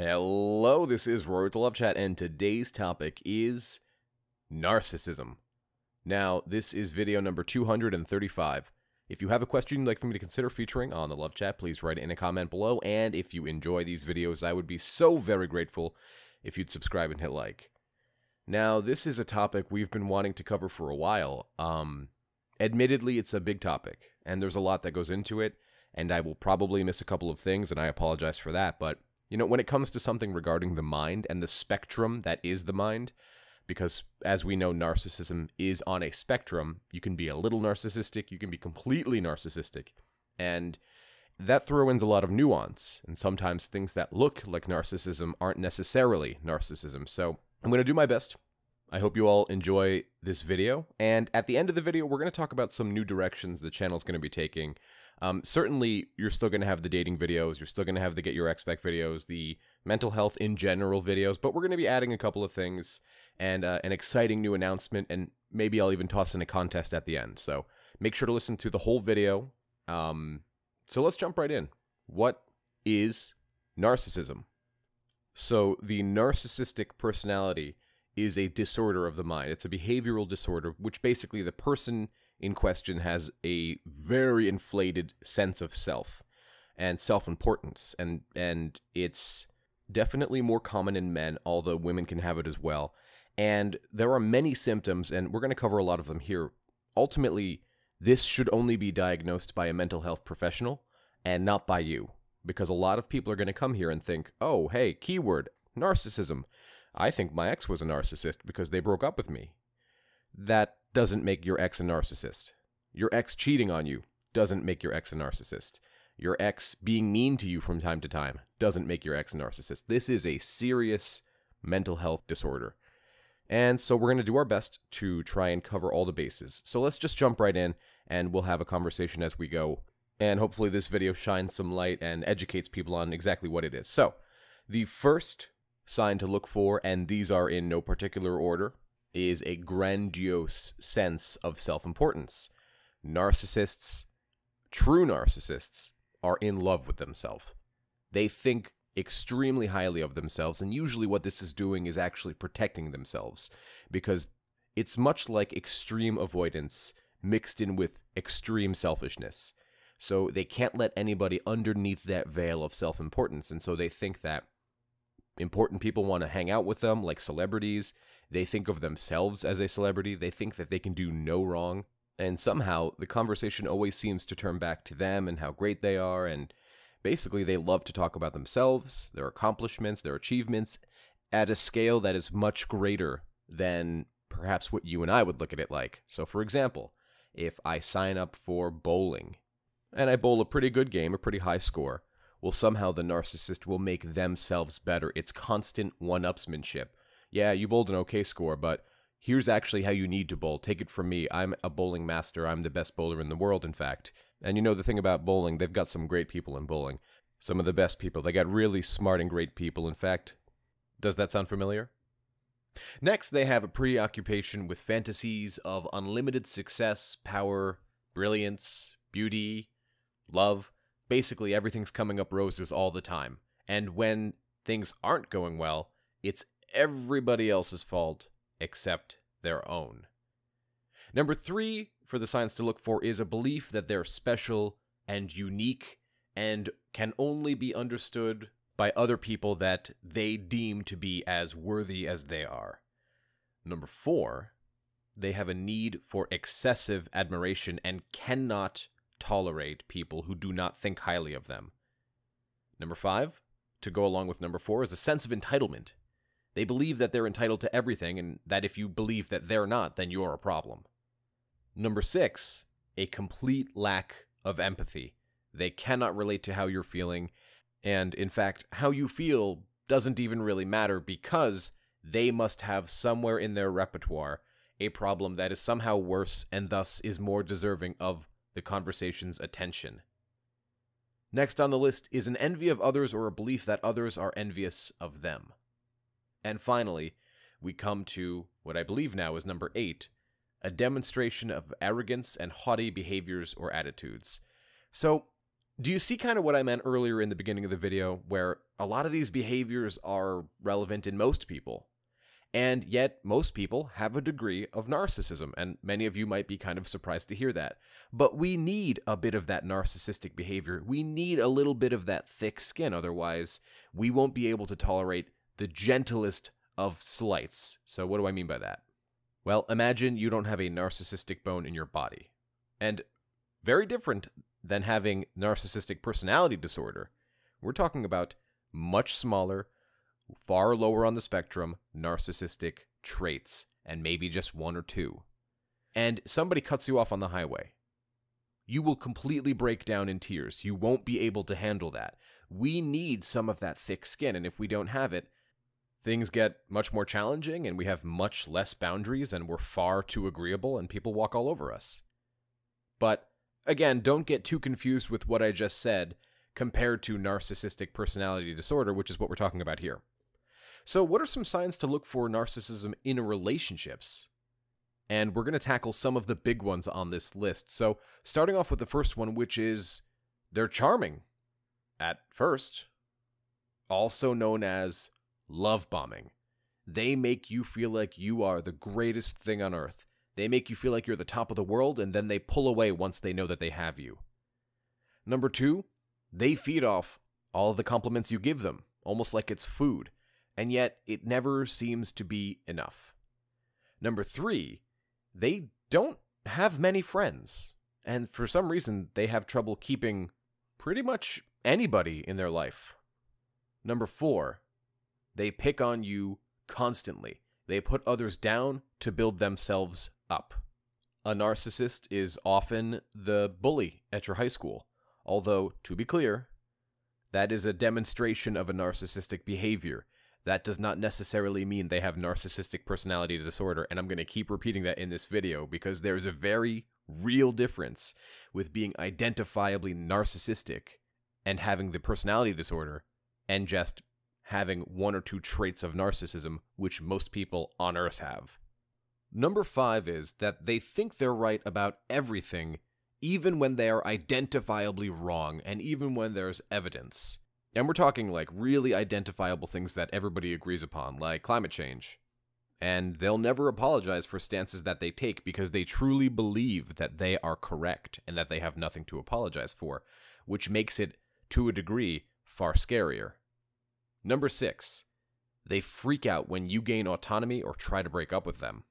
Hello, this is Rory to Love Chat, and today's topic is narcissism. Now, this is video number 235. If you have a question you'd like for me to consider featuring on the Love Chat, please write it in a comment below. And if you enjoy these videos, I would be so very grateful if you'd subscribe and hit like. Now, this is a topic we've been wanting to cover for a while. Um, admittedly, it's a big topic, and there's a lot that goes into it, and I will probably miss a couple of things, and I apologize for that. But, you know, when it comes to something regarding the mind and the spectrum that is the mind, because as we know, narcissism is on a spectrum, you can be a little narcissistic, you can be completely narcissistic. And that throws in a lot of nuance, and sometimes things that look like narcissism aren't necessarily narcissism. So, I'm going to do my best. I hope you all enjoy this video. And at the end of the video, we're going to talk about some new directions the channel's going to be taking. Um, certainly, you're still going to have the dating videos. You're still going to have the Get Your Ex Back videos, the mental health in general videos. But we're going to be adding a couple of things and uh, an exciting new announcement. And maybe I'll even toss in a contest at the end. So make sure to listen to the whole video. Um, so let's jump right in. What is narcissism? So, the narcissistic personality is a disorder of the mind. It's a behavioral disorder, which basically the person in question has a very inflated sense of self and self-importance and and it's definitely more common in men, although women can have it as well. And there are many symptoms and we're going to cover a lot of them here. Ultimately, this should only be diagnosed by a mental health professional and not by you because a lot of people are going to come here and think, oh, hey, keyword, narcissism. I think my ex was a narcissist because they broke up with me. That doesn't make your ex a narcissist. Your ex cheating on you doesn't make your ex a narcissist. Your ex being mean to you from time to time doesn't make your ex a narcissist. This is a serious mental health disorder. And so we're going to do our best to try and cover all the bases. So let's just jump right in and we'll have a conversation as we go and hopefully this video shines some light and educates people on exactly what it is. So, the first sign to look for, and these are in no particular order, is a grandiose sense of self-importance. Narcissists, true narcissists, are in love with themselves. They think extremely highly of themselves, and usually what this is doing is actually protecting themselves, because it's much like extreme avoidance mixed in with extreme selfishness. So they can't let anybody underneath that veil of self importance. And so they think that important people want to hang out with them, like celebrities. They think of themselves as a celebrity. They think that they can do no wrong. And somehow the conversation always seems to turn back to them and how great they are. And basically, they love to talk about themselves, their accomplishments, their achievements at a scale that is much greater than perhaps what you and I would look at it like. So, for example, if I sign up for bowling and I bowl a pretty good game, a pretty high score, well, somehow the narcissist will make themselves better. It's constant one upsmanship. Yeah, you bowled an okay score, but here's actually how you need to bowl. Take it from me. I'm a bowling master. I'm the best bowler in the world, in fact. And you know the thing about bowling, they've got some great people in bowling. Some of the best people. They got really smart and great people. In fact, does that sound familiar? Next, they have a preoccupation with fantasies of unlimited success, power, brilliance, beauty, love. Basically, everything's coming up roses all the time. And when things aren't going well, it's everybody else's fault except their own. Number three for the signs to look for is a belief that they're special and unique and can only be understood by other people that they deem to be as worthy as they are. Number four, they have a need for excessive admiration and cannot tolerate people who do not think highly of them. Number five, to go along with number four, is a sense of entitlement. They believe that they're entitled to everything, and that if you believe that they're not, then you're a problem. Number six, a complete lack of empathy. They cannot relate to how you're feeling, and in fact, how you feel doesn't even really matter because they must have somewhere in their repertoire a problem that is somehow worse and thus is more deserving of the conversation's attention. Next on the list is an envy of others or a belief that others are envious of them. And finally, we come to what I believe now is number eight a demonstration of arrogance and haughty behaviors or attitudes. So, Do you see kind of what I meant earlier in the beginning of the video, where a lot of these behaviors are relevant in most people? And yet, most people have a degree of narcissism, and many of you might be kind of surprised to hear that. But we need a bit of that narcissistic behavior. We need a little bit of that thick skin, otherwise, we won't be able to tolerate the gentlest of slights. So, what do I mean by that? Well, imagine you don't have a narcissistic bone in your body. And very different than having narcissistic personality disorder. We're talking about much smaller, far lower on the spectrum narcissistic traits, and maybe just one or two. And somebody cuts you off on the highway. You will completely break down in tears. You won't be able to handle that. We need some of that thick skin, and if we don't have it, things get much more challenging and we have much less boundaries and we're far too agreeable and people walk all over us. But again, don't get too confused with what I just said compared to narcissistic personality disorder, which is what we're talking about here. So, what are some signs to look for narcissism in relationships? And we're going to tackle some of the big ones on this list. So, starting off with the first one, which is they're charming at first, also known as love bombing. They make you feel like you are the greatest thing on earth. They make you feel like you're the top of the world, and then they pull away once they know that they have you. Number two, they feed off all of the compliments you give them, almost like it's food and yet it never seems to be enough. Number three, they don't have many friends, and for some reason, they have trouble keeping pretty much anybody in their life. Number four, they pick on you constantly. They put others down to build themselves up. A narcissist is often the bully at your high school, although, to be clear, that is a demonstration of a narcissistic behavior that does not necessarily mean they have narcissistic personality disorder. And I'm going to keep repeating that in this video because there's a very real difference with being identifiably narcissistic and having the personality disorder and just having one or two traits of narcissism, which most people on earth have. Number five is that they think they're right about everything, even when they are identifiably wrong and even when there's evidence. And we're talking like really identifiable things that everybody agrees upon, like climate change. And they'll never apologize for stances that they take because they truly believe that they are correct and that they have nothing to apologize for, which makes it, to a degree, far scarier. Number six, they freak out when you gain autonomy or try to break up with them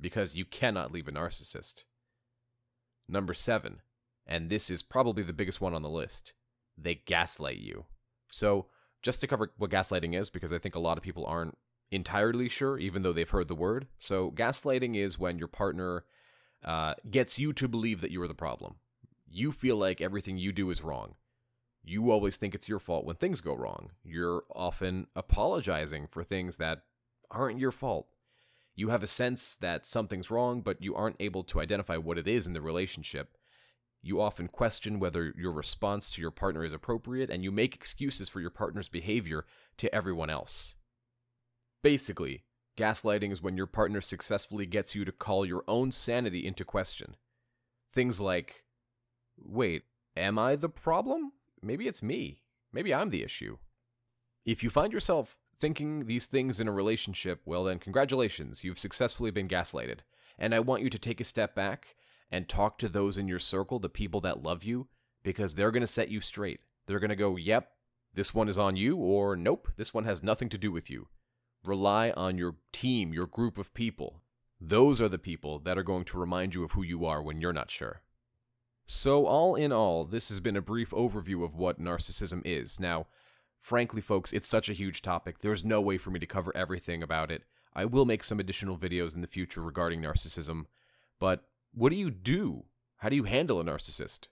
because you cannot leave a narcissist. Number seven, and this is probably the biggest one on the list, they gaslight you. So, just to cover what gaslighting is, because I think a lot of people aren't entirely sure, even though they've heard the word. So, gaslighting is when your partner uh, gets you to believe that you are the problem. You feel like everything you do is wrong. You always think it's your fault when things go wrong. You're often apologizing for things that aren't your fault. You have a sense that something's wrong, but you aren't able to identify what it is in the relationship. You often question whether your response to your partner is appropriate, and you make excuses for your partner's behavior to everyone else. Basically, gaslighting is when your partner successfully gets you to call your own sanity into question. Things like, wait, am I the problem? Maybe it's me. Maybe I'm the issue. If you find yourself thinking these things in a relationship, well, then congratulations, you've successfully been gaslighted. And I want you to take a step back and talk to those in your circle, the people that love you, because they're going to set you straight. They're going to go, yep, this one is on you, or nope, this one has nothing to do with you. Rely on your team, your group of people. Those are the people that are going to remind you of who you are when you're not sure. So, all in all, this has been a brief overview of what narcissism is. Now, frankly, folks, it's such a huge topic, there's no way for me to cover everything about it. I will make some additional videos in the future regarding narcissism, but what do you do? How do you handle a narcissist?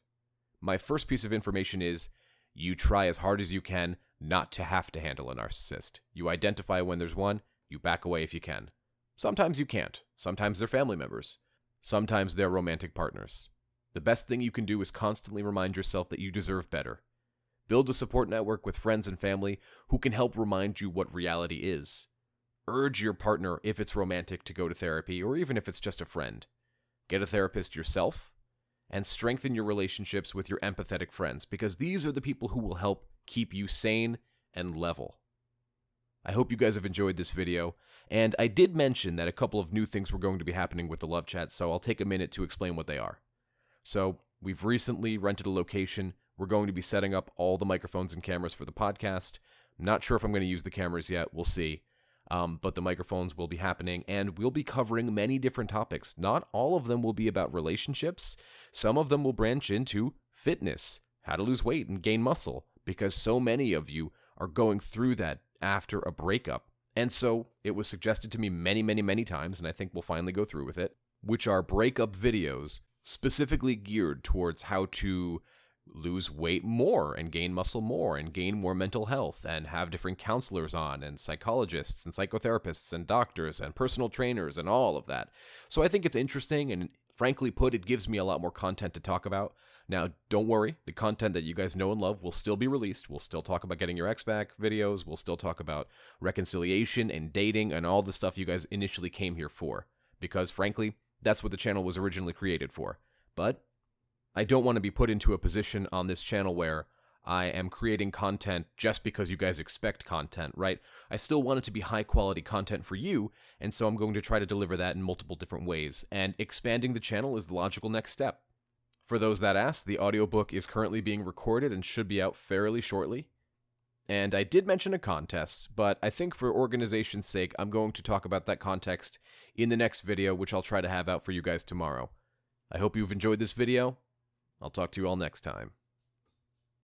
My first piece of information is you try as hard as you can not to have to handle a narcissist. You identify when there's one, you back away if you can. Sometimes you can't. Sometimes they're family members. Sometimes they're romantic partners. The best thing you can do is constantly remind yourself that you deserve better. Build a support network with friends and family who can help remind you what reality is. Urge your partner, if it's romantic, to go to therapy, or even if it's just a friend get a therapist yourself, and strengthen your relationships with your empathetic friends because these are the people who will help keep you sane and level. I hope you guys have enjoyed this video, and I did mention that a couple of new things were going to be happening with the Love Chat, so I'll take a minute to explain what they are. So, we've recently rented a location. We're going to be setting up all the microphones and cameras for the podcast. I'm not sure if I'm going to use the cameras yet, we'll see. Um, but the microphones will be happening, and we'll be covering many different topics. Not all of them will be about relationships, some of them will branch into fitness, how to lose weight and gain muscle, because so many of you are going through that after a breakup. And so it was suggested to me many, many, many times, and I think we'll finally go through with it, which are breakup videos specifically geared towards how to lose weight more and gain muscle more and gain more mental health and have different counselors on and psychologists and psychotherapists and doctors and personal trainers and all of that. So I think it's interesting and frankly put, it gives me a lot more content to talk about. Now, don't worry, the content that you guys know and love will still be released. We'll still talk about getting your ex back videos. We'll still talk about reconciliation and dating and all the stuff you guys initially came here for. Because frankly, that's what the channel was originally created for. But I don't want to be put into a position on this channel where I am creating content just because you guys expect content, right? I still want it to be high quality content for you, and so I'm going to try to deliver that in multiple different ways, and expanding the channel is the logical next step. For those that ask, the audiobook is currently being recorded and should be out fairly shortly. And I did mention a contest, but I think for organization's sake, I'm going to talk about that context in the next video, which I'll try to have out for you guys tomorrow. I hope you've enjoyed this video, I'll talk to you all next time.